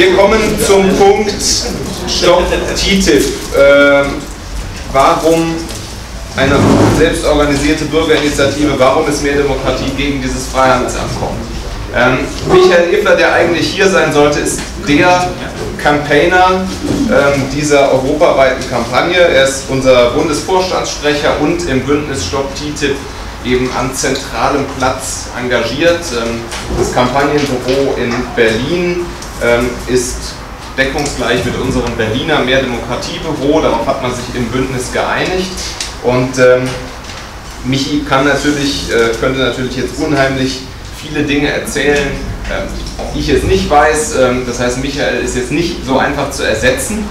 Wir kommen zum Punkt Stopp TTIP. Äh, warum eine selbstorganisierte Bürgerinitiative, warum ist mehr Demokratie gegen dieses Freihandelsabkommen? Ähm, Michael Iffler, der eigentlich hier sein sollte, ist der Campaigner ähm, dieser europaweiten Kampagne. Er ist unser Bundesvorstandssprecher und im Bündnis Stopp TTIP eben an zentralem Platz engagiert. Ähm, das Kampagnenbüro in Berlin ähm, ist deckungsgleich mit unserem Berliner Mehrdemokratiebüro. Darauf hat man sich im Bündnis geeinigt. Und ähm, Michi kann natürlich, äh, könnte natürlich jetzt unheimlich viele Dinge erzählen, ähm, die ich jetzt nicht weiß. Ähm, das heißt, Michael ist jetzt nicht so einfach zu ersetzen.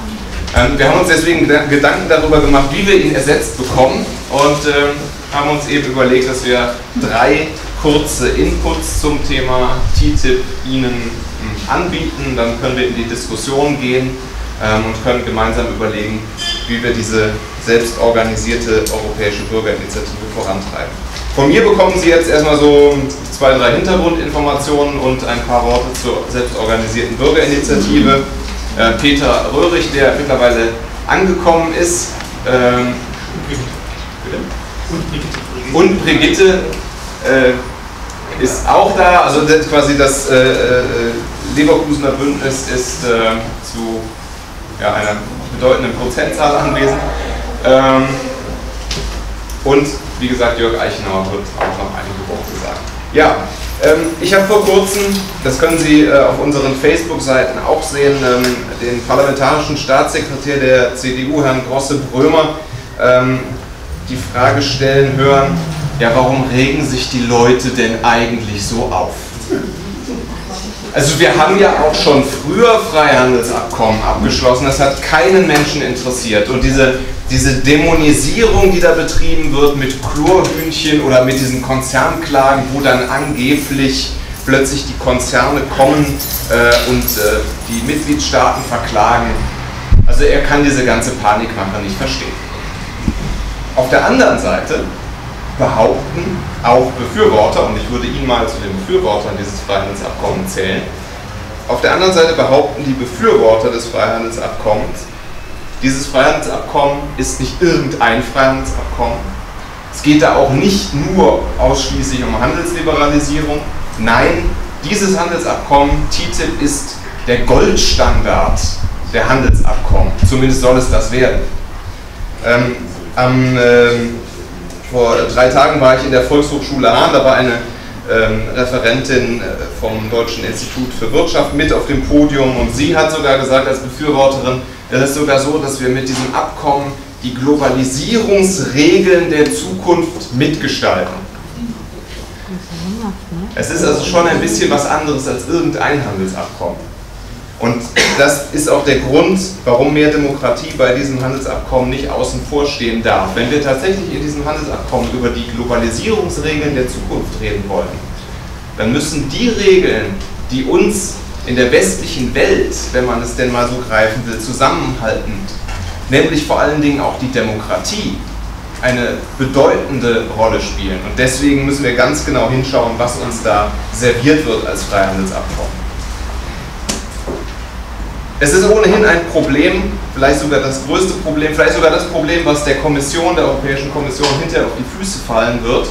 Ähm, wir haben uns deswegen Gedanken darüber gemacht, wie wir ihn ersetzt bekommen und ähm, haben uns eben überlegt, dass wir drei kurze Inputs zum Thema TTIP Ihnen anbieten. Dann können wir in die Diskussion gehen ähm, und können gemeinsam überlegen, wie wir diese selbstorganisierte europäische Bürgerinitiative vorantreiben. Von mir bekommen Sie jetzt erstmal so zwei, drei Hintergrundinformationen und ein paar Worte zur selbstorganisierten Bürgerinitiative. Äh, Peter Röhrig, der mittlerweile angekommen ist, ähm, und Brigitte äh, ist auch da, also quasi das äh, äh Leverkusener Bündnis ist äh, zu ja, einer bedeutenden Prozentzahl anwesend. Ähm, und wie gesagt, Jörg Eichenauer wird auch noch einige Worte sagen. Ja, ähm, ich habe vor kurzem, das können Sie äh, auf unseren Facebook-Seiten auch sehen, ähm, den parlamentarischen Staatssekretär der CDU, Herrn Grosse-Brömer, ähm, die Frage stellen hören, ja, warum regen sich die Leute denn eigentlich so auf? Also wir haben ja auch schon früher Freihandelsabkommen abgeschlossen, das hat keinen Menschen interessiert. Und diese, diese Dämonisierung, die da betrieben wird mit Chlorhühnchen oder mit diesen Konzernklagen, wo dann angeblich plötzlich die Konzerne kommen äh, und äh, die Mitgliedstaaten verklagen. Also er kann diese ganze Panikmache nicht verstehen. Auf der anderen Seite behaupten auch Befürworter, und ich würde ihn mal zu den Befürwortern dieses Freihandelsabkommens zählen, auf der anderen Seite behaupten die Befürworter des Freihandelsabkommens, dieses Freihandelsabkommen ist nicht irgendein Freihandelsabkommen. Es geht da auch nicht nur ausschließlich um Handelsliberalisierung. Nein, dieses Handelsabkommen, TTIP, ist der Goldstandard der Handelsabkommen. Zumindest soll es das werden. Ähm, am ähm, vor drei Tagen war ich in der Volkshochschule Hahn, da war eine ähm, Referentin äh, vom Deutschen Institut für Wirtschaft mit auf dem Podium und sie hat sogar gesagt als Befürworterin, es ist sogar so, dass wir mit diesem Abkommen die Globalisierungsregeln der Zukunft mitgestalten. Es ist also schon ein bisschen was anderes als irgendein Handelsabkommen. Und das ist auch der Grund, warum mehr Demokratie bei diesem Handelsabkommen nicht außen vor stehen darf. Wenn wir tatsächlich in diesem Handelsabkommen über die Globalisierungsregeln der Zukunft reden wollen, dann müssen die Regeln, die uns in der westlichen Welt, wenn man es denn mal so greifen will, zusammenhalten, nämlich vor allen Dingen auch die Demokratie, eine bedeutende Rolle spielen. Und deswegen müssen wir ganz genau hinschauen, was uns da serviert wird als Freihandelsabkommen. Es ist ohnehin ein Problem, vielleicht sogar das größte Problem, vielleicht sogar das Problem, was der Kommission, der Europäischen Kommission hinterher auf die Füße fallen wird,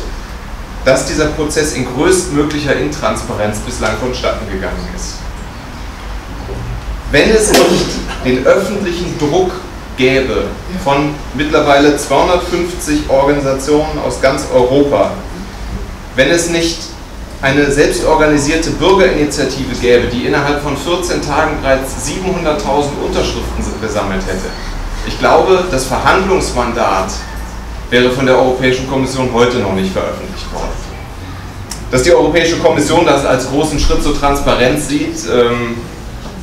dass dieser Prozess in größtmöglicher Intransparenz bislang vonstatten gegangen ist. Wenn es nicht den öffentlichen Druck gäbe von mittlerweile 250 Organisationen aus ganz Europa, wenn es nicht eine selbstorganisierte Bürgerinitiative gäbe, die innerhalb von 14 Tagen bereits 700.000 Unterschriften gesammelt hätte. Ich glaube, das Verhandlungsmandat wäre von der Europäischen Kommission heute noch nicht veröffentlicht worden. Dass die Europäische Kommission das als großen Schritt zur Transparenz sieht, ähm,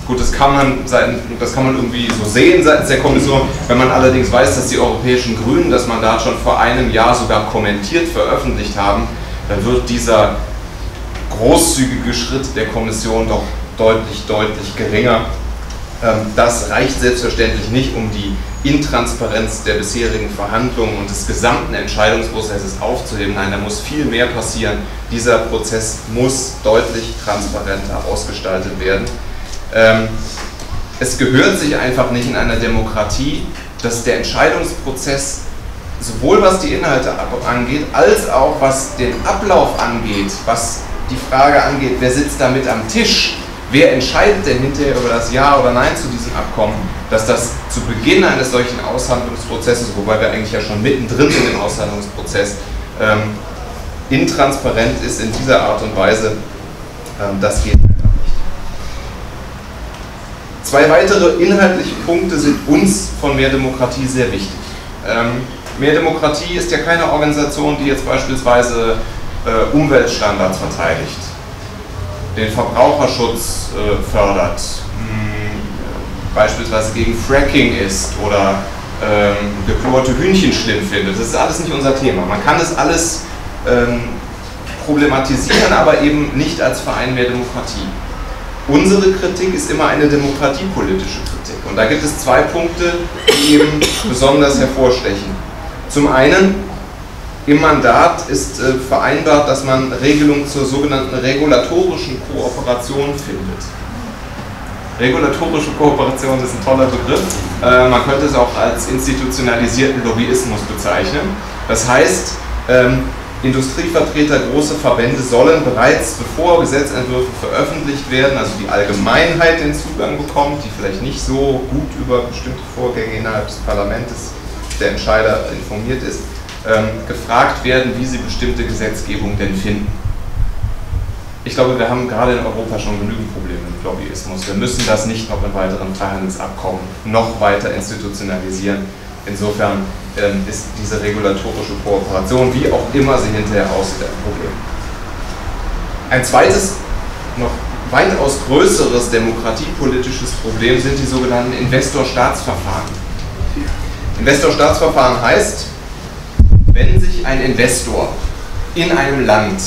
gut, das kann, man das kann man irgendwie so sehen seitens der Kommission. Wenn man allerdings weiß, dass die europäischen Grünen das Mandat schon vor einem Jahr sogar kommentiert veröffentlicht haben, dann wird dieser großzügige Schritt der Kommission doch deutlich, deutlich geringer. Ähm, das reicht selbstverständlich nicht, um die Intransparenz der bisherigen Verhandlungen und des gesamten Entscheidungsprozesses aufzuheben. Nein, da muss viel mehr passieren. Dieser Prozess muss deutlich transparenter ausgestaltet werden. Ähm, es gehört sich einfach nicht in einer Demokratie, dass der Entscheidungsprozess sowohl was die Inhalte angeht, als auch was den Ablauf angeht, was die Frage angeht, wer sitzt da mit am Tisch, wer entscheidet denn hinterher über das Ja oder Nein zu diesem Abkommen, dass das zu Beginn eines solchen Aushandlungsprozesses, wobei wir eigentlich ja schon mittendrin sind im Aushandlungsprozess, ähm, intransparent ist in dieser Art und Weise, ähm, das geht einfach nicht. Zwei weitere inhaltliche Punkte sind uns von mehr Demokratie sehr wichtig. Ähm, mehr Demokratie ist ja keine Organisation, die jetzt beispielsweise äh, Umweltstandards verteidigt, den Verbraucherschutz äh, fördert, mh, beispielsweise gegen Fracking ist oder ähm, geklorte Hühnchen schlimm findet. Das ist alles nicht unser Thema. Man kann es alles ähm, problematisieren, aber eben nicht als Verein mehr Demokratie. Unsere Kritik ist immer eine demokratiepolitische Kritik. Und da gibt es zwei Punkte, die eben besonders hervorstechen. Zum einen, im Mandat ist äh, vereinbart, dass man Regelungen zur sogenannten regulatorischen Kooperation findet. Regulatorische Kooperation ist ein toller Begriff. Äh, man könnte es auch als institutionalisierten Lobbyismus bezeichnen. Das heißt, ähm, Industrievertreter, große Verbände sollen bereits, bevor Gesetzentwürfe veröffentlicht werden, also die Allgemeinheit den Zugang bekommt, die vielleicht nicht so gut über bestimmte Vorgänge innerhalb des Parlaments der Entscheider informiert ist, gefragt werden, wie sie bestimmte Gesetzgebung denn finden. Ich glaube, wir haben gerade in Europa schon genügend Probleme mit Lobbyismus. Wir müssen das nicht noch mit weiteren Freihandelsabkommen noch weiter institutionalisieren. Insofern ähm, ist diese regulatorische Kooperation, wie auch immer sie hinterher aussieht, ein Problem. Ein zweites, noch weitaus größeres demokratiepolitisches Problem sind die sogenannten Investor-Staatsverfahren. Investor-Staatsverfahren heißt, wenn sich ein Investor in einem Land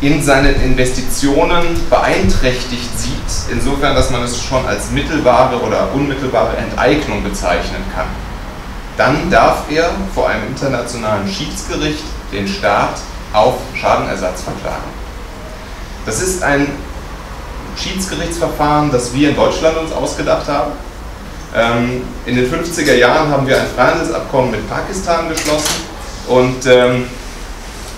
in seinen Investitionen beeinträchtigt sieht, insofern, dass man es schon als mittelbare oder unmittelbare Enteignung bezeichnen kann, dann darf er vor einem internationalen Schiedsgericht den Staat auf Schadenersatz verklagen. Das ist ein Schiedsgerichtsverfahren, das wir in Deutschland uns ausgedacht haben. Ähm, in den 50er Jahren haben wir ein Freihandelsabkommen mit Pakistan geschlossen und ähm,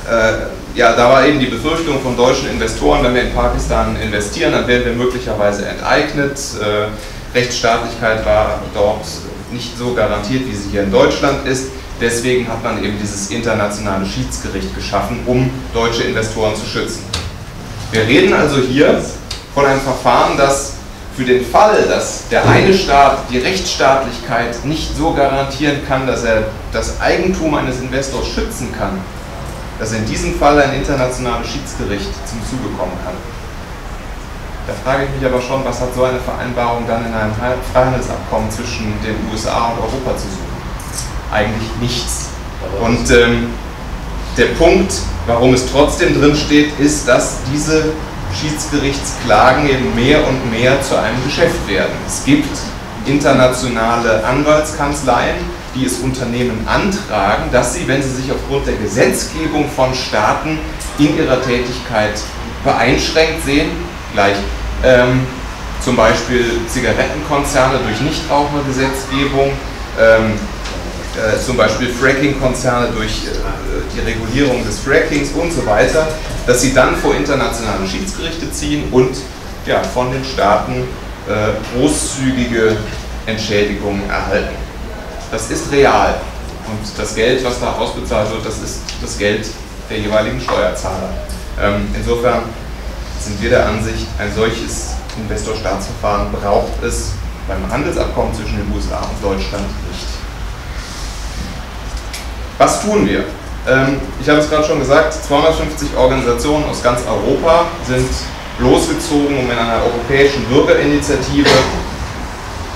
äh, ja, da war eben die Befürchtung von deutschen Investoren, wenn wir in Pakistan investieren, dann werden wir möglicherweise enteignet. Äh, Rechtsstaatlichkeit war dort nicht so garantiert, wie sie hier in Deutschland ist. Deswegen hat man eben dieses internationale Schiedsgericht geschaffen, um deutsche Investoren zu schützen. Wir reden also hier von einem Verfahren, das für den Fall, dass der eine Staat die Rechtsstaatlichkeit nicht so garantieren kann, dass er das Eigentum eines Investors schützen kann, dass in diesem Fall ein internationales Schiedsgericht zum Zuge kommen kann. Da frage ich mich aber schon, was hat so eine Vereinbarung dann in einem Freihandelsabkommen zwischen den USA und Europa zu suchen? Eigentlich nichts. Und ähm, der Punkt, warum es trotzdem drin steht, ist, dass diese Schiedsgerichtsklagen eben mehr und mehr zu einem Geschäft werden. Es gibt internationale Anwaltskanzleien, die es Unternehmen antragen, dass sie, wenn sie sich aufgrund der Gesetzgebung von Staaten in ihrer Tätigkeit beeinschränkt sehen, gleich ähm, zum Beispiel Zigarettenkonzerne durch Nichtrauchergesetzgebung, ähm, äh, zum Beispiel Fracking-Konzerne durch äh, die Regulierung des Frackings und so weiter, dass sie dann vor internationale Schiedsgerichte ziehen und ja, von den Staaten äh, großzügige Entschädigungen erhalten. Das ist real. Und das Geld, was da ausbezahlt wird, das ist das Geld der jeweiligen Steuerzahler. Ähm, insofern sind wir der Ansicht, ein solches Investor-Staatsverfahren braucht es beim Handelsabkommen zwischen den USA und Deutschland nicht. Was tun wir? Ähm, ich habe es gerade schon gesagt, 250 Organisationen aus ganz Europa sind losgezogen, um in einer europäischen Bürgerinitiative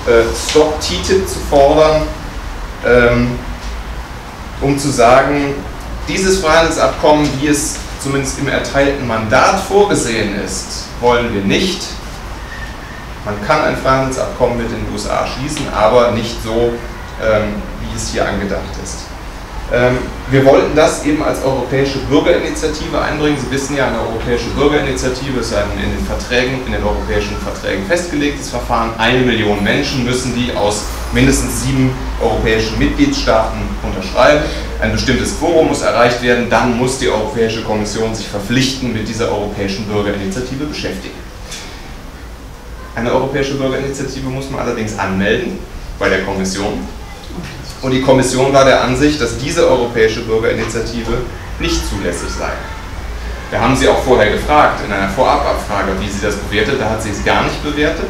äh, Stop TTIP zu fordern, ähm, um zu sagen, dieses Freihandelsabkommen, wie es zumindest im erteilten Mandat vorgesehen ist, wollen wir nicht. Man kann ein Freihandelsabkommen mit den USA schließen, aber nicht so, ähm, wie es hier angedacht ist. Ähm, wir wollten das eben als europäische Bürgerinitiative einbringen. Sie wissen ja, eine europäische Bürgerinitiative ist ein in den Verträgen, in den europäischen Verträgen festgelegtes Verfahren. Eine Million Menschen müssen die aus mindestens sieben europäischen Mitgliedstaaten unterschreiben. Ein bestimmtes Forum muss erreicht werden, dann muss die Europäische Kommission sich verpflichten, mit dieser europäischen Bürgerinitiative beschäftigen. Eine europäische Bürgerinitiative muss man allerdings anmelden bei der Kommission und die Kommission war der Ansicht, dass diese europäische Bürgerinitiative nicht zulässig sei. Wir haben sie auch vorher gefragt, in einer Vorababfrage, wie sie das bewertet. Da hat sie es gar nicht bewertet.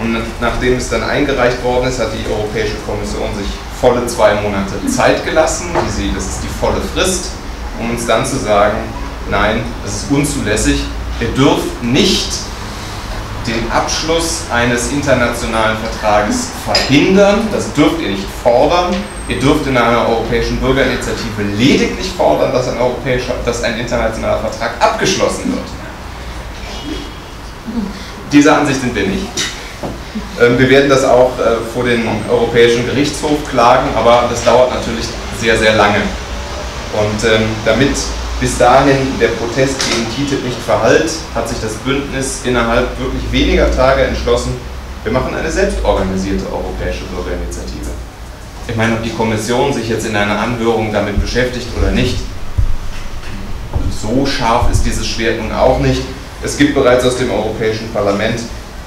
Und nachdem es dann eingereicht worden ist, hat die Europäische Kommission sich volle zwei Monate Zeit gelassen. Die sie, das ist die volle Frist, um uns dann zu sagen, nein, das ist unzulässig. Ihr dürft nicht den Abschluss eines internationalen Vertrages verhindern. Das dürft ihr nicht fordern. Ihr dürft in einer europäischen Bürgerinitiative lediglich fordern, dass ein, europäischer, dass ein internationaler Vertrag abgeschlossen wird. Dieser Ansicht sind wir nicht. Ähm, wir werden das auch äh, vor den Europäischen Gerichtshof klagen, aber das dauert natürlich sehr, sehr lange. Und ähm, damit bis dahin der Protest gegen TTIP nicht verhallt, hat sich das Bündnis innerhalb wirklich weniger Tage entschlossen, wir machen eine selbstorganisierte europäische Bürgerinitiative. Ich meine, ob die Kommission sich jetzt in einer Anhörung damit beschäftigt oder nicht, so scharf ist dieses Schwert nun auch nicht. Es gibt bereits aus dem Europäischen Parlament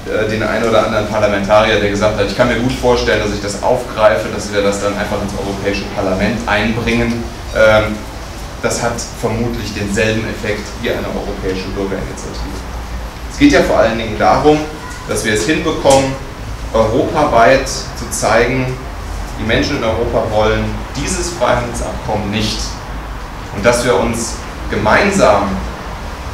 äh, den einen oder anderen Parlamentarier, der gesagt hat, ich kann mir gut vorstellen, dass ich das aufgreife, dass wir das dann einfach ins Europäische Parlament einbringen. Ähm, das hat vermutlich denselben Effekt wie eine europäische Bürgerinitiative. Es geht ja vor allen Dingen darum, dass wir es hinbekommen, europaweit zu zeigen, die Menschen in Europa wollen dieses Freihandelsabkommen nicht. Und dass wir uns gemeinsam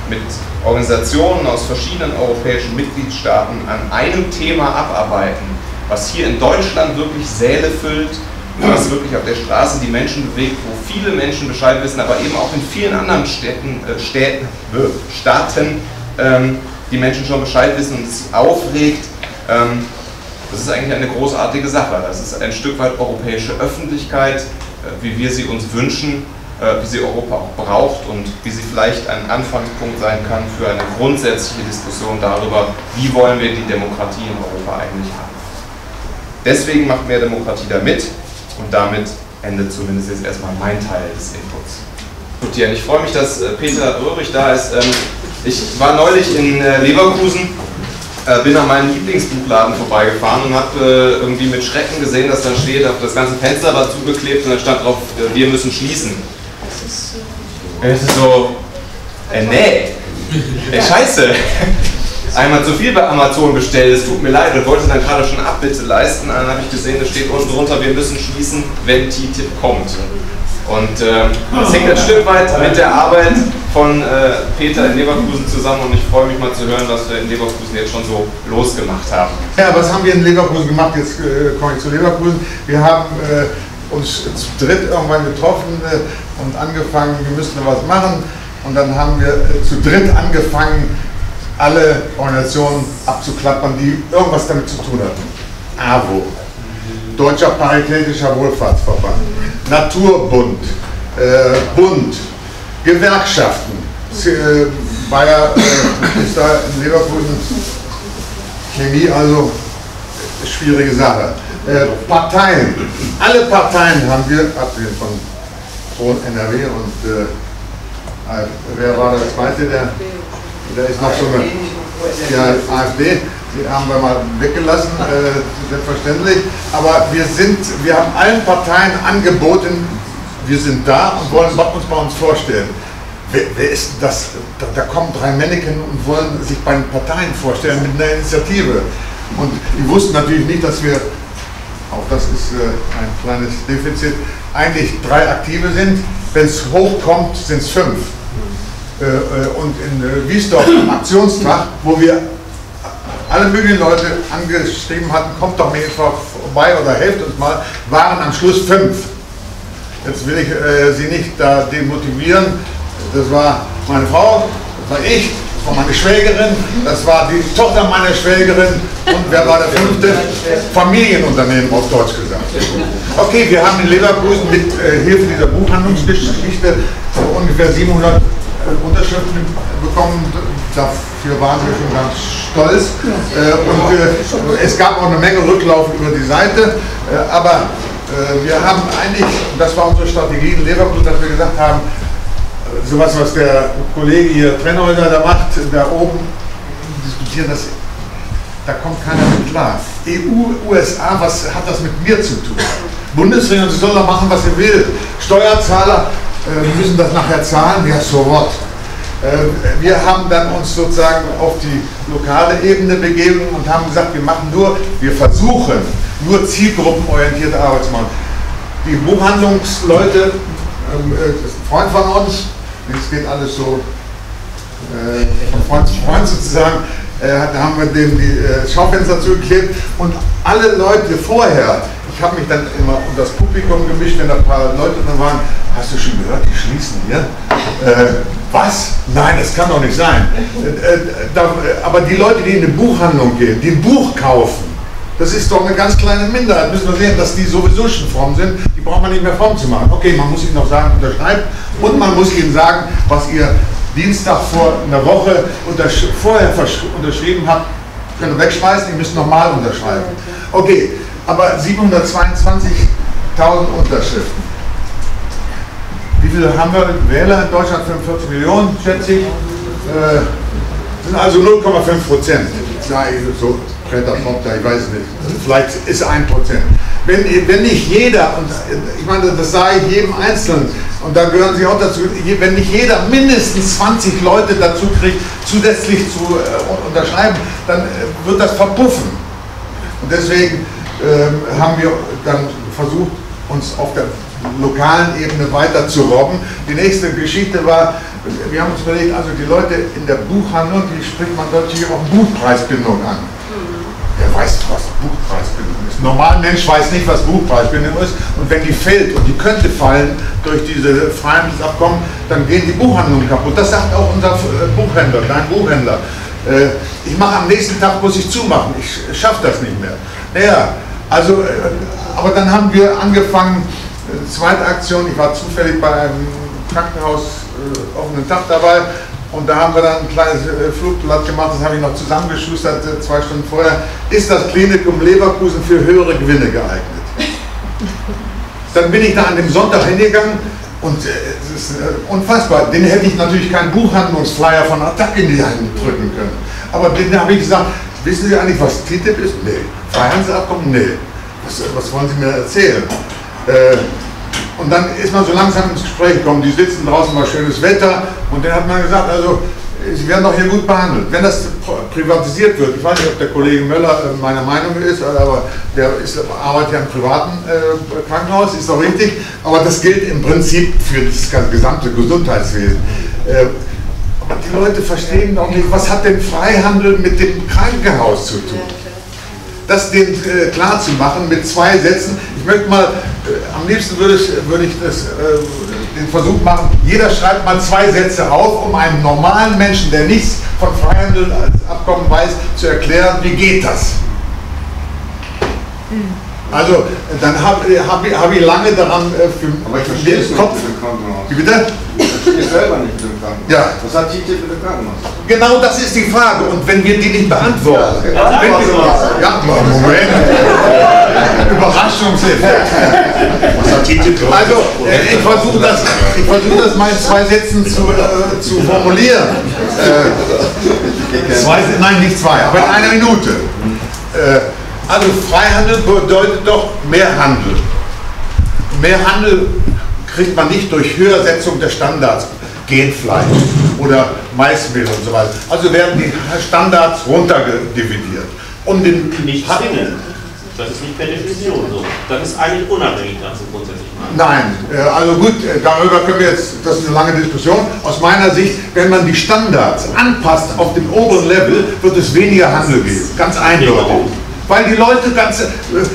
mit Organisationen aus verschiedenen europäischen Mitgliedstaaten an einem Thema abarbeiten, was hier in Deutschland wirklich Säle füllt, was wirklich auf der Straße die Menschen bewegt, wo viele Menschen Bescheid wissen, aber eben auch in vielen anderen Städten, äh, Städten, Staaten ähm, die Menschen schon Bescheid wissen und es aufregt. Ähm, das ist eigentlich eine großartige Sache. Das ist ein Stück weit europäische Öffentlichkeit, äh, wie wir sie uns wünschen, äh, wie sie Europa auch braucht und wie sie vielleicht ein Anfangspunkt sein kann für eine grundsätzliche Diskussion darüber, wie wollen wir die Demokratie in Europa eigentlich haben. Deswegen macht mehr Demokratie da mit und damit endet zumindest jetzt erstmal mein Teil des Inputs. Gut, ja, ich freue mich, dass äh, Peter Röhrig da ist. Ähm, ich war neulich in äh, Leverkusen, äh, bin an meinem Lieblingsbuchladen vorbeigefahren und habe irgendwie mit Schrecken gesehen, dass dann steht, das ganze Fenster war zugeklebt und dann stand drauf, wir müssen schließen. Es ist so, äh, nee, ey, scheiße einmal zu viel bei Amazon bestellt, es tut mir leid, ich wollte dann gerade schon Abbitte leisten, dann habe ich gesehen, da steht unten drunter, wir müssen schließen, wenn TTIP kommt. Und äh, das hängt ein Stück weit mit der Arbeit von äh, Peter in Leverkusen zusammen und ich freue mich mal zu hören, was wir in Leverkusen jetzt schon so losgemacht haben. Ja, was haben wir in Leverkusen gemacht? Jetzt äh, komme ich zu Leverkusen. Wir haben äh, uns zu dritt irgendwann getroffen äh, und angefangen, wir müssten was machen. Und dann haben wir äh, zu dritt angefangen, alle Organisationen abzuklappern, die irgendwas damit zu tun hatten. AWO, Deutscher Paritätischer Wohlfahrtsverband, Naturbund, äh, Bund, Gewerkschaften. Äh, Bayer äh, ist da in Leverkusen Chemie, also schwierige Sache. Äh, Parteien, alle Parteien haben wir, abgesehen von Thron NRW und äh, wer war der zweite, der da ist noch so eine ja, AfD, die haben wir mal weggelassen, äh, selbstverständlich. Aber wir sind, wir haben allen Parteien angeboten, wir sind da und wollen uns bei uns vorstellen. Wer, wer ist das? Da, da, kommen drei Männchen und wollen sich bei den Parteien vorstellen mit einer Initiative. Und die wussten natürlich nicht, dass wir, auch das ist äh, ein kleines Defizit, eigentlich drei Aktive sind. Wenn es hochkommt, sind es fünf. Äh, äh, und in äh, Wiesdorf am Aktionstag, wo wir alle möglichen Leute angeschrieben hatten, kommt doch mal vorbei oder helft uns mal, waren am Schluss fünf. Jetzt will ich äh, Sie nicht da demotivieren. Das war meine Frau, das war ich von meiner Schwägerin, das war die Tochter meiner Schwägerin und wer war der fünfte? Familienunternehmen auf Deutsch gesagt. Okay, wir haben in Leverkusen mit äh, Hilfe dieser Buchhandlungsgeschichte ungefähr 700 äh, Unterschriften bekommen. Dafür waren wir schon ganz stolz. Äh, und äh, es gab auch eine Menge Rücklauf über die Seite. Äh, aber äh, wir haben eigentlich, das war unsere Strategie in Leverkusen, dass wir gesagt haben, sowas, was der Kollege hier Trennhäuser da macht, da oben diskutieren das, da kommt keiner mit klar. EU, USA, was hat das mit mir zu tun? Bundesregierung, sie soll da machen, was sie will. Steuerzahler äh, müssen das nachher zahlen, ja, so what. Äh, wir haben dann uns sozusagen auf die lokale Ebene begeben und haben gesagt, wir machen nur, wir versuchen nur zielgruppenorientierte Arbeit zu machen. Die Buchhandlungsleute, ähm, äh, ist ein Freund von uns, es geht alles so von Freund zu Freund sozusagen, da haben wir dem die Schaufenster zugeklebt und alle Leute vorher, ich habe mich dann immer unter das Publikum gemischt, wenn da ein paar Leute dann waren, hast du schon gehört, die schließen hier? Äh, was? Nein, das kann doch nicht sein. Äh, äh, da, aber die Leute, die in eine Buchhandlung gehen, die ein Buch kaufen, das ist doch eine ganz kleine Minderheit. Müssen wir sehen, dass die sowieso schon fromm sind. Die braucht man nicht mehr fromm zu machen. Okay, man muss ihnen noch sagen, unterschreibt. Und man muss ihnen sagen, was ihr Dienstag vor einer Woche untersch vorher unterschrieben habt, könnt ihr wegschmeißen, ihr müsst nochmal unterschreiben. Okay, aber 722.000 Unterschriften. Wie viele haben wir Wähler in Deutschland? 45 Millionen, schätze ich. Äh, sind also 0,5 Prozent. So Greta Thunberg, ich weiß nicht. Vielleicht ist ein Prozent. Wenn, wenn nicht jeder, und ich meine, das sage ich jedem Einzelnen, und da gehören Sie auch dazu, wenn nicht jeder mindestens 20 Leute dazu kriegt, zusätzlich zu äh, unterschreiben, dann äh, wird das verpuffen. Und deswegen äh, haben wir dann versucht, uns auf der lokalen Ebene weiter zu robben. Die nächste Geschichte war, wir haben uns überlegt, also die Leute in der Buchhandlung, die spricht man dort hier auch Buchpreisbindung an. Wer weiß, was Buchpreisbindung ist. Ein normaler Mensch weiß nicht, was Buchpreisbindung ist. Und wenn die fällt und die könnte fallen durch diese Freihandelsabkommen, dann gehen die Buchhandlungen kaputt. Das sagt auch unser äh, Buchhändler, dein Buchhändler. Äh, ich mache am nächsten Tag, muss ich zumachen. Ich schaffe das nicht mehr. Naja, also, äh, aber dann haben wir angefangen, zweite Aktion, ich war zufällig bei einem Krankenhaus offenen Tag dabei und da haben wir dann ein kleines äh, Flugblatt gemacht, das habe ich noch zusammengeschustert, äh, zwei Stunden vorher. Ist das Klinikum Leverkusen für höhere Gewinne geeignet? Dann bin ich da an dem Sonntag hingegangen und äh, es ist unfassbar. Den hätte ich natürlich keinen Buchhandlungsflyer von Attac in die Hand drücken können. Aber den habe ich gesagt, wissen Sie eigentlich, was TTIP ist? Nee. Freihandelsabkommen? Nee. Was, was wollen Sie mir erzählen? Äh, und dann ist man so langsam ins Gespräch gekommen. Die sitzen draußen, war schönes Wetter. Und dann hat man gesagt, also Sie werden doch hier gut behandelt. Wenn das privatisiert wird, ich weiß nicht, ob der Kollege Möller äh, meiner Meinung ist, aber der ist, arbeitet ja im privaten äh, Krankenhaus, ist doch richtig. Aber das gilt im Prinzip für das gesamte Gesundheitswesen. Äh, aber die Leute verstehen doch nicht, was hat denn Freihandel mit dem Krankenhaus zu tun? Das denen äh, klar zu machen mit zwei Sätzen. Ich möchte mal äh, am liebsten würde ich, würde ich das, äh, den Versuch machen, jeder schreibt mal zwei Sätze auf, um einem normalen Menschen, der nichts von Freihandel als Abkommen weiß, zu erklären, wie geht das. Hm. Also, dann habe hab, hab ich lange daran äh, für Aber ich verstehe es Kopf. Wie bitte? Ich verstehe selber nicht Krankenhaus. Ja. Was hat TTIP mit dem Krankenhaus? Genau das ist die Frage. Und wenn wir die nicht beantworten, Ja, wenn wir, ja, Moment. Überraschungseffekt. Was hat TTIP Also, äh, ich versuche das, ich versuch das mal in zwei Sätzen zu, äh, zu formulieren. Äh, zwei, nein, nicht zwei, aber in einer Minute. Äh, also Freihandel bedeutet doch mehr Handel. Mehr Handel kriegt man nicht durch Höhersetzung der Standards, Genfleisch oder Maismehl und so weiter. Also werden die Standards runterdividiert. Um den Nicht zwingend. Das ist nicht per Definition so. Das ist eigentlich unabhängig dazu grundsätzlich. Nein, äh, also gut, äh, darüber können wir jetzt, das ist eine lange Diskussion. Aus meiner Sicht, wenn man die Standards anpasst auf dem oberen Level, wird es weniger Handel geben. Ganz eindeutig. Weil die Leute ganz, äh,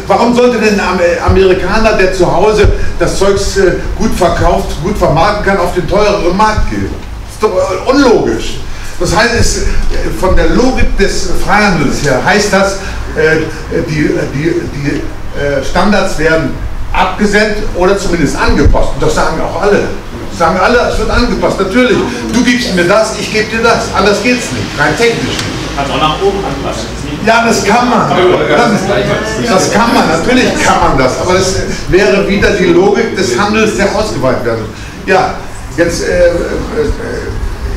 warum sollte denn ein Amerikaner, der zu Hause das Zeugs gut verkauft, gut vermarkten kann, auf den teureren Markt gehen? Das ist doch unlogisch. Das heißt, von der Logik des Freihandels her heißt das, äh, die, die, die äh, Standards werden abgesendet oder zumindest angepasst. Und das sagen auch alle. Das sagen alle, es wird angepasst. Natürlich, du gibst mir das, ich gebe dir das. Anders geht es nicht, rein technisch nicht. Kann auch nach oben anpassen. Ja, das kann man. Das, das kann man, natürlich kann man das. Aber das wäre wieder die Logik des Handels, der ausgeweitet werden. Ja, jetzt äh, äh,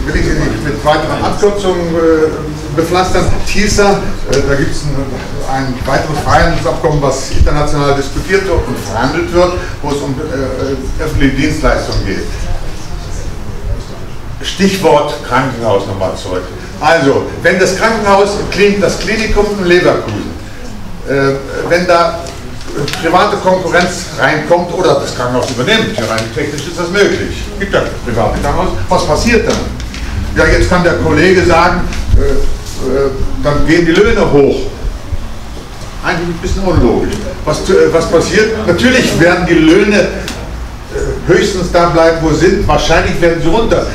will ich Sie nicht mit weiteren Abkürzungen äh, bepflastern. TISA, äh, da gibt es ein, ein, weiteres Freihandelsabkommen, was international diskutiert wird und verhandelt wird, wo es um äh, öffentliche Dienstleistungen geht. Stichwort Krankenhaus nochmal zurück. Also, wenn das Krankenhaus, das Klinikum in Leverkusen, äh, wenn da private Konkurrenz reinkommt oder das Krankenhaus übernimmt, ja, rein technisch ist das möglich. Gibt ja private Krankenhaus. Was passiert dann? Ja, jetzt kann der Kollege sagen, äh, äh, dann gehen die Löhne hoch. Eigentlich ein bisschen unlogisch. Was, was passiert? Natürlich werden die Löhne höchstens da bleiben, wo sind. Wahrscheinlich werden sie runter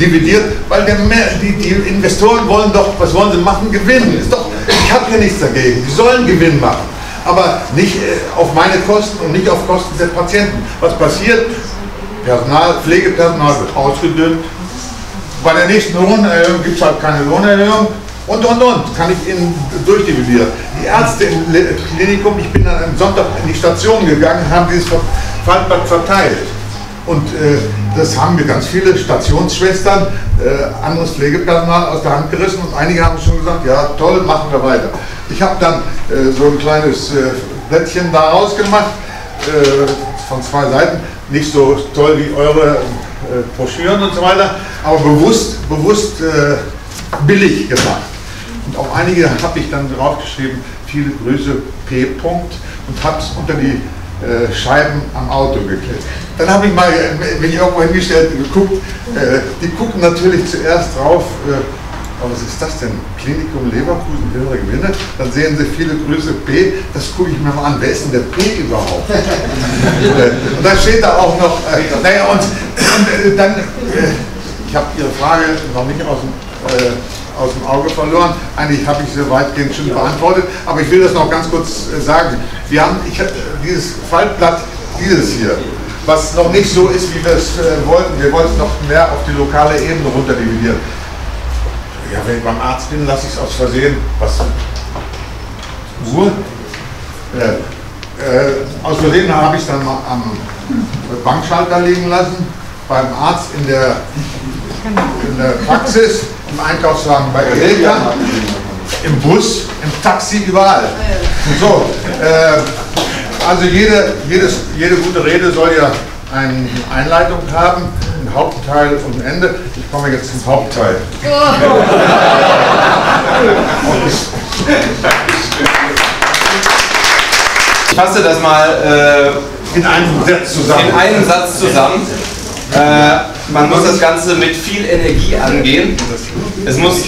dividiert, weil der, die, die, Investoren wollen doch, was wollen sie machen? Gewinnen. Ist doch, ich habe hier nichts dagegen. Die sollen Gewinn machen. Aber nicht auf meine Kosten und nicht auf Kosten der Patienten. Was passiert? Personal, Pflegepersonal wird ausgedünnt. Bei der nächsten Lohnerhöhung gibt es halt keine Lohnerhöhung. Und, und, und, kann ich Ihnen durchdividieren. Die Ärzte im Klinikum, ich bin dann am Sonntag in die Station gegangen, haben dieses Faltblatt verteilt. Und äh, das haben mir ganz viele Stationsschwestern, äh, anderes Pflegepersonal aus der Hand gerissen und einige haben schon gesagt, ja toll, machen wir weiter. Ich habe dann äh, so ein kleines äh, Blättchen daraus gemacht, äh, von zwei Seiten, nicht so toll wie eure äh, Broschüren und so weiter, aber bewusst, bewusst billig gemacht. Und auf einige habe ich dann draufgeschrieben, viele Grüße P. -Punkt, und habe es unter die äh, Scheiben am Auto geklebt. Dann habe ich mal, äh, wenn ich irgendwo hingestellt geguckt, äh, die gucken natürlich zuerst drauf, äh, oh, was ist das denn? Klinikum Leverkusen, höhere Gewinne. Dann sehen sie viele Grüße P, das gucke ich mir mal an. Wer ist denn der P überhaupt? Äh, und da steht da auch noch, äh, naja, und, und dann, ich habe Ihre Frage noch nicht aus dem aus dem Auge verloren. Eigentlich habe ich sie weitgehend schon beantwortet, aber ich will das noch ganz kurz äh, sagen. Wir haben ich, dieses Faltblatt, dieses hier, was noch nicht so ist, wie wir es äh, wollten. Wir wollten noch mehr auf die lokale Ebene runterdividieren. Ja, wenn ich beim Arzt bin, lasse ich es aus Versehen. Was? Uhr? Äh, äh, aus Versehen habe ich es dann mal am Bankschalter liegen lassen, beim Arzt in der, in der Praxis im Einkaufswagen bei Erika, im Bus, im Taxi, überall. So, äh, also jede, jedes, jede gute Rede soll ja eine Einleitung haben, ein Hauptteil und ein Ende. Ich komme jetzt zum Hauptteil. Ich fasse das mal äh, in einem Satz zusammen. In einem Satz zusammen. Äh, man muss das Ganze mit viel Energie angehen. Es, muss,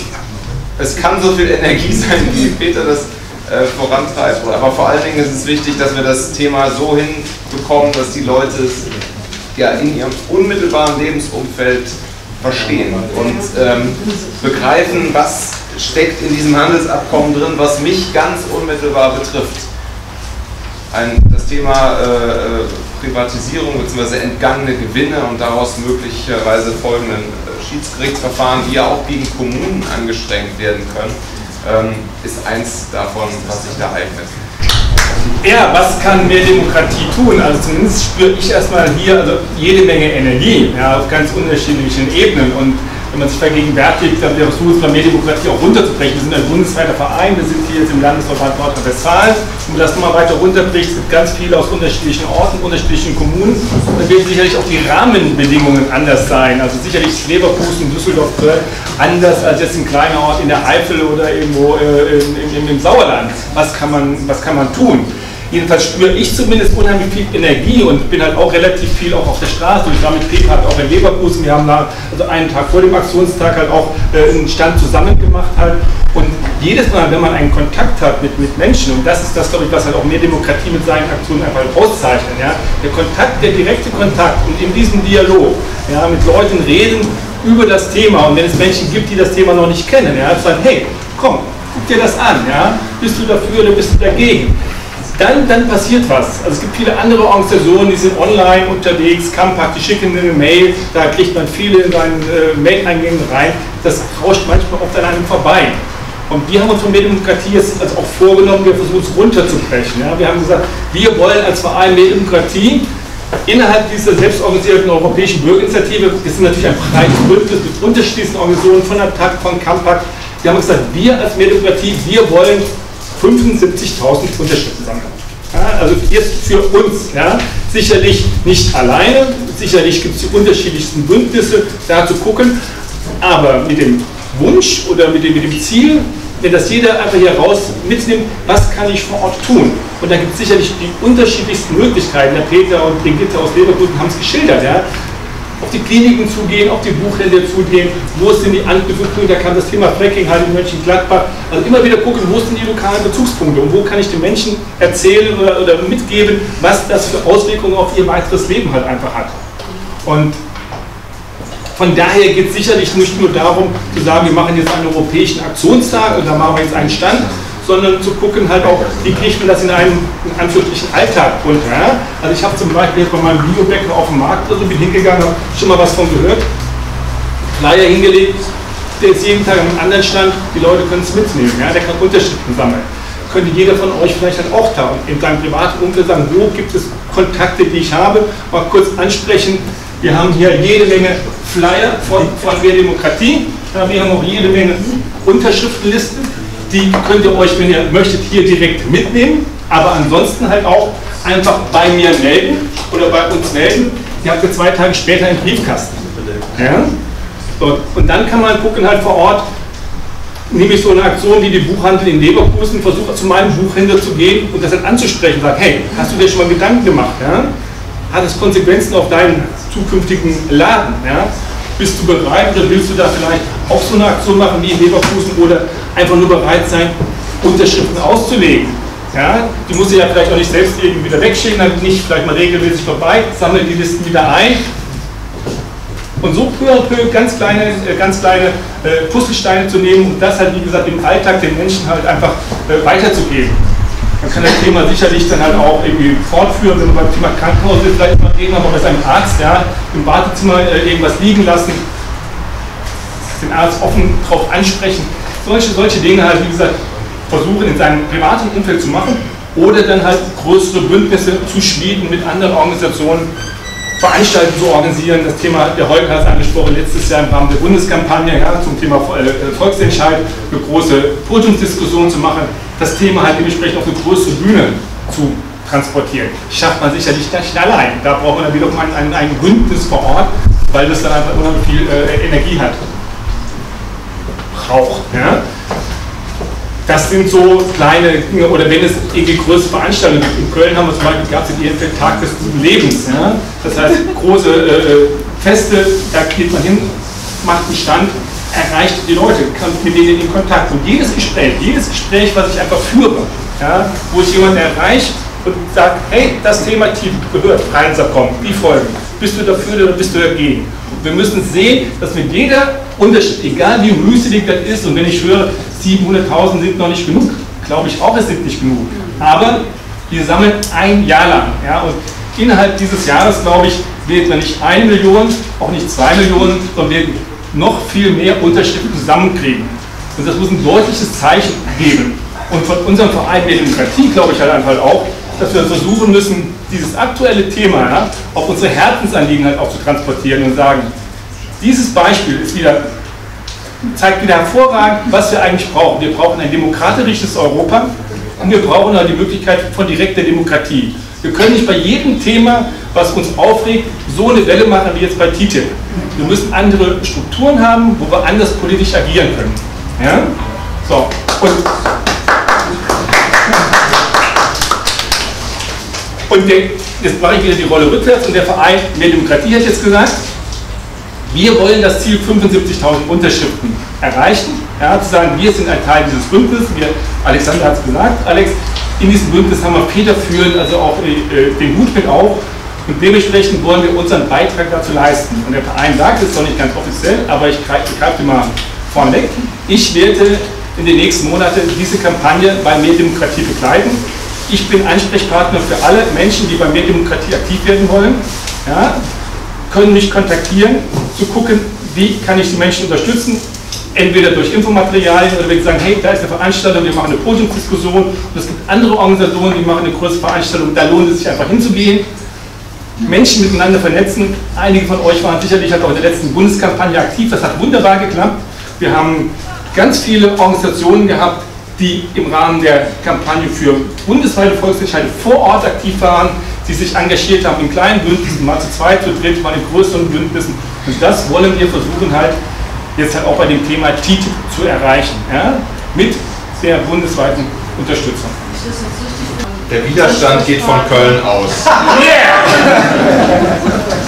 es kann so viel Energie sein, wie Peter das äh, vorantreibt, aber vor allen Dingen ist es wichtig, dass wir das Thema so hinbekommen, dass die Leute es ja, in ihrem unmittelbaren Lebensumfeld verstehen und ähm, begreifen, was steckt in diesem Handelsabkommen drin, was mich ganz unmittelbar betrifft. Ein, das Thema äh, Privatisierung bzw. entgangene Gewinne und daraus möglicherweise folgenden äh, Schiedsgerichtsverfahren, die ja auch gegen Kommunen angestrengt werden können, ähm, ist eins davon, was sich da eignet. Ja, was kann mehr Demokratie tun? Also zumindest spüre ich erstmal hier also jede Menge Energie ja, auf ganz unterschiedlichen Ebenen und wenn man sich vergegenwärtigt, dann wäre es gut, mehr Demokratie auch runterzubrechen. Wir sind ein bundesweiter Verein, wir sind hier jetzt im Landesverband Nordrhein-Westfalen. Wenn man das nochmal weiter runterbricht, es gibt ganz viele aus unterschiedlichen Orten, unterschiedlichen Kommunen, dann werden sicherlich auch die Rahmenbedingungen anders sein. Also sicherlich ist Leverkusen, Düsseldorf, Köln anders als jetzt ein kleiner Ort in der Eifel oder irgendwo äh, im, im, im Sauerland. Was kann man, was kann man tun? Jedenfalls spüre ich zumindest unheimlich viel Energie und bin halt auch relativ viel auch auf der Straße. Ich war mit Peter halt auch in Leverkusen. Wir haben da also einen Tag vor dem Aktionstag halt auch äh, einen Stand zusammen gemacht halt. Und jedes Mal, wenn man einen Kontakt hat mit, mit Menschen, und das ist das, glaube ich, was halt auch mehr Demokratie mit seinen Aktionen einfach auszeichnet, ja, der Kontakt, der direkte Kontakt und in diesem Dialog ja, mit Leuten reden, über das Thema. Und wenn es Menschen gibt, die das Thema noch nicht kennen, ja, sagen, hey, komm, guck dir das an, ja, bist du dafür oder bist du dagegen? Dann, dann passiert was. Also es gibt viele andere Organisationen, die sind online unterwegs, Campact, die schicken eine Mail, da kriegt man viele in seinen äh, Mail-Eingängen rein. Das rauscht manchmal oft an einem vorbei. Und wir haben uns von Mediendemokratie jetzt also auch vorgenommen, wir versuchen es runterzubrechen. Ja? Wir haben gesagt, wir wollen als Verein Mediendemokratie innerhalb dieser selbstorganisierten europäischen Bürgerinitiative, das ist natürlich ein breites Bündnis mit unterschiedlichsten Organisationen, von ATTAC, von Campact, wir haben gesagt, wir als Mediendemokratie, wir wollen 75.000 Unterschriften sammeln. Also jetzt für uns, ja, sicherlich nicht alleine, sicherlich gibt es die unterschiedlichsten Bündnisse, da zu gucken, aber mit dem Wunsch oder mit dem, mit dem Ziel, wenn das jeder einfach hier raus mitnimmt, was kann ich vor Ort tun? Und da gibt es sicherlich die unterschiedlichsten Möglichkeiten. Der Peter und Brigitte aus Leverkusen haben es geschildert. Ja? Auf die Kliniken zugehen, auf die Buchhändler zugehen, wo sind die Anknüpfungspunkte, da kam das Thema Fracking halt in Mönchengladbach. Also immer wieder gucken, wo sind die lokalen Bezugspunkte und wo kann ich den Menschen erzählen oder, oder mitgeben, was das für Auswirkungen auf ihr weiteres Leben halt einfach hat. Und von daher geht es sicherlich nicht nur darum, zu sagen, wir machen jetzt einen europäischen Aktionstag und da machen wir jetzt einen Stand, sondern zu gucken halt auch, wie kriegt man das in einen in Anführungsstrichen Alltag runter. Also ich habe zum Beispiel bei meinem Biobäcker auf dem Markt oder so bin hingegangen, habe schon mal was von gehört, Flyer hingelegt, der ist jeden Tag einem anderen Stand, die Leute können es mitnehmen, ja? der kann Unterschriften sammeln. Könnte jeder von euch vielleicht dann auch da in seinem privaten Umfeld sagen, wo gibt es Kontakte, die ich habe, mal kurz ansprechen, wir haben hier jede Menge Flyer von, von Mehr Demokratie. Wir haben auch jede Menge Unterschriftenlisten. Die könnt ihr euch, wenn ihr möchtet, hier direkt mitnehmen. Aber ansonsten halt auch einfach bei mir melden oder bei uns melden. Die habt ihr zwei Tage später im Briefkasten. Ja? Und dann kann man gucken halt vor Ort, nehme ich so eine Aktion wie die Buchhandel in Leverkusen, versuche zu meinem Buchhändler zu gehen und das dann anzusprechen, sage, hey, hast du dir schon mal Gedanken gemacht? Ja? Hat es Konsequenzen auf deinen zukünftigen Laden. Ja? Bist du bereit oder willst du da vielleicht auch so eine Aktion machen wie in Leverkusen oder einfach nur bereit sein, Unterschriften auszulegen? Ja, die muss ich ja vielleicht auch nicht selbst irgendwie wieder wegschicken, dann nicht vielleicht mal regelmäßig vorbei, sammle die Listen wieder ein. Und so peu à peu ganz kleine, äh, ganz kleine äh, Puzzlesteine zu nehmen und das halt, wie gesagt, im Alltag den Menschen halt einfach äh, weiterzugeben. Man kann das Thema sicherlich dann halt auch irgendwie fortführen, wenn man beim Thema Krankenhaus ist, vielleicht mal reden, aber bei seinem Arzt, ja, im Wartezimmer äh, irgendwas liegen lassen, den Arzt offen darauf ansprechen. Solche, solche Dinge halt, wie gesagt, versuchen in seinem privaten Umfeld zu machen oder dann halt größere Bündnisse zu schmieden mit anderen Organisationen, Veranstaltungen zu organisieren. Das Thema, der Holger hat es angesprochen, letztes Jahr im Rahmen der Bundeskampagne ja, zum Thema äh, Volksentscheid eine große Podiumsdiskussion zu machen das Thema halt dementsprechend auf eine größere Bühne zu transportieren. Schafft man sicherlich nicht allein. Da braucht man dann wiederum ein, ein, Bündnis vor Ort, weil das dann einfach unheimlich viel äh, Energie hat. Braucht. Ja? Das sind so kleine Dinge, oder wenn es irgendwie größere Veranstaltungen gibt. In Köln haben wir zum Beispiel, gab es den Tag des guten Lebens. Ja? Das heißt, große äh, äh, Feste, da geht man hin, macht einen Stand, erreicht die Leute, kommt mit denen in Kontakt. Und jedes Gespräch, jedes Gespräch, was ich einfach führe, ja, wo ich jemanden erreiche und sage, hey, das Thema Tief gehört, kommt, wie folgen. Bist du dafür oder bist du dagegen? Und wir müssen sehen, dass mit jeder Unterschied, egal wie mühselig das ist, und wenn ich höre, 700.000 sind noch nicht genug, glaube ich auch, es sind nicht genug. Aber wir sammeln ein Jahr lang. Ja, und innerhalb dieses Jahres, glaube ich, wird man nicht eine Million, auch nicht zwei Millionen, sondern wir noch viel mehr Unterschriften zusammenkriegen. Und das muss ein deutliches Zeichen geben. Und von unserem Verein der Demokratie glaube ich halt einfach auch, dass wir versuchen müssen, dieses aktuelle Thema ja, auf unsere Herzensanliegen halt auch zu transportieren und sagen, dieses Beispiel ist wieder, zeigt wieder hervorragend, was wir eigentlich brauchen. Wir brauchen ein demokratisches Europa und wir brauchen auch die Möglichkeit von direkter Demokratie. Wir können nicht bei jedem Thema, was uns aufregt, so eine Welle machen wie jetzt bei TTIP. Wir müssen andere Strukturen haben, wo wir anders politisch agieren können. Ja? So, und, und der, jetzt mache ich wieder die Rolle rückwärts und der Verein Mehr Demokratie hat jetzt gesagt, wir wollen das Ziel 75.000 Unterschriften erreichen. Ja, zu sagen, wir sind ein Teil dieses Bündnisses. Wir, Alexander hat es gesagt, Alex, in diesem Bündnis haben wir federführend, also auch äh, den Hut mit auf Und dementsprechend wollen wir unseren Beitrag dazu leisten. Und der Verein sagt es noch nicht ganz offiziell, aber ich greife mal vorneweg. Ich werde in den nächsten Monaten diese Kampagne bei Mehr Demokratie begleiten. Ich bin Ansprechpartner für alle Menschen, die bei Mehr Demokratie aktiv werden wollen. Ja, können mich kontaktieren, zu gucken, wie kann ich die Menschen unterstützen. Entweder durch Infomaterialien oder wenn sie sagen, hey, da ist eine Veranstaltung, wir machen eine Podiumsdiskussion und es gibt andere Organisationen, die machen eine große Veranstaltung, da lohnt es sich einfach hinzugehen. Menschen miteinander vernetzen. Einige von euch waren sicherlich halt auch in der letzten Bundeskampagne aktiv, das hat wunderbar geklappt. Wir haben ganz viele Organisationen gehabt, die im Rahmen der Kampagne für bundesweite Volksentscheide vor Ort aktiv waren, die sich engagiert haben in kleinen Bündnissen, mal zu zweit, zu dritt, mal in größeren Bündnissen. Und das wollen wir versuchen halt jetzt halt auch bei dem Thema TTIP zu erreichen, ja, mit der bundesweiten Unterstützung. Der Widerstand geht von Köln aus. Yeah!